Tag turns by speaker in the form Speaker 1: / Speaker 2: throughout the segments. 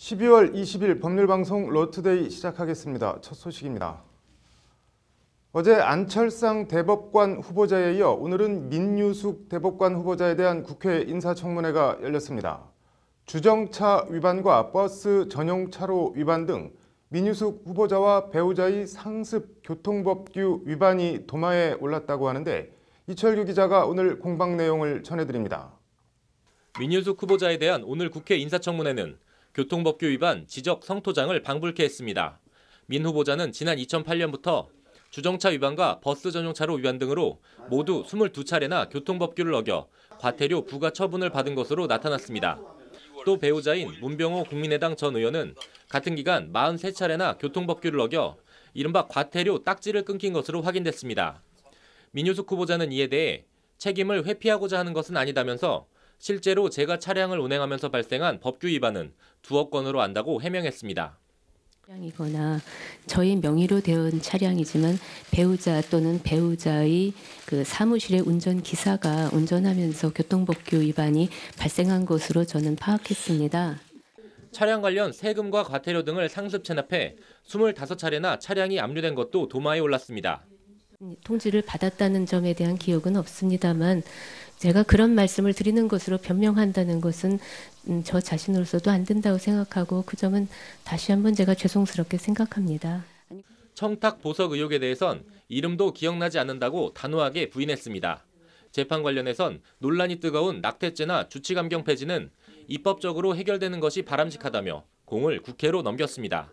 Speaker 1: 12월 20일 법률방송 로투데이 시작하겠습니다. 첫 소식입니다. 어제 안철상 대법관 후보자에 이어 오늘은 민유숙 대법관 후보자에 대한 국회 인사청문회가 열렸습니다. 주정차 위반과 버스 전용 차로 위반 등 민유숙 후보자와 배우자의 상습 교통법규 위반이 도마에 올랐다고 하는데 이철규 기자가 오늘 공방 내용을 전해드립니다.
Speaker 2: 민유숙 후보자에 대한 오늘 국회 인사청문회는 교통법규 위반 지적 성토장을 방불케 했습니다. 민 후보자는 지난 2008년부터 주정차 위반과 버스 전용차로 위반 등으로 모두 22차례나 교통법규를 어겨 과태료 부과 처분을 받은 것으로 나타났습니다. 또 배우자인 문병호 국민의당 전 의원은 같은 기간 43차례나 교통법규를 어겨 이른바 과태료 딱지를 끊긴 것으로 확인됐습니다. 민유숙 후보자는 이에 대해 책임을 회피하고자 하는 것은 아니다면서 실제로 제가 차량을 운행하면서 발생한 법규 위반은 두억 건으로 안다고 해명했습니다.
Speaker 3: 차량이거나 저희 명의로 되어 차량이지만 배우자 또는 배우자의 그 사무실의 운전 기사가 운전하면서 교통법규 위반이 발생한 것으로 저는 파악했습니다.
Speaker 2: 차량 관련 세금과 과태료 등을 상습 체납해 25차례나 차량이 압류된 것도 도마에 올랐습니다.
Speaker 3: 통지를 받았다는 점에 대한 기억은 없습니다만 제가 그런 말씀을 드리는 것으로 변명한다는 것은 음, 저 자신으로서도 안 된다고 생각하고 그 점은 다시 한번 제가 죄송스럽게 생각합니다.
Speaker 2: 청탁 보석 의혹에 대해선 이름도 기억나지 않는다고 단호하게 부인했습니다. 재판 관련해선 논란이 뜨거운 낙태죄나 주치감경 폐지는 입법적으로 해결되는 것이 바람직하다며 공을 국회로 넘겼습니다.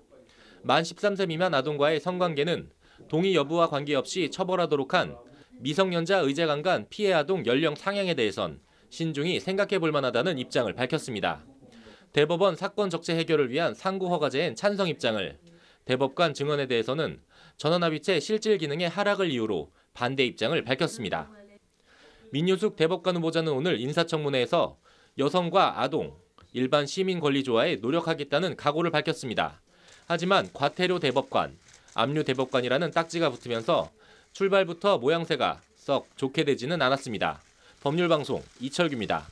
Speaker 2: 만 13세 미만 아동과의 성관계는 동의 여부와 관계없이 처벌하도록 한 미성년자 의제강 간 피해 아동 연령 상향에 대해선 신중히 생각해 볼 만하다는 입장을 밝혔습니다. 대법원 사건 적재 해결을 위한 상고 허가제엔 찬성 입장을, 대법관 증언에 대해서는 전원합의체 실질 기능의 하락을 이유로 반대 입장을 밝혔습니다. 민유숙 대법관 후보자는 오늘 인사청문회에서 여성과 아동, 일반 시민 권리 조화에 노력하겠다는 각오를 밝혔습니다. 하지만 과태료 대법관, 압류 대법관이라는 딱지가 붙으면서 출발부터 모양새가 썩 좋게 되지는 않았습니다. 법률방송 이철규입니다.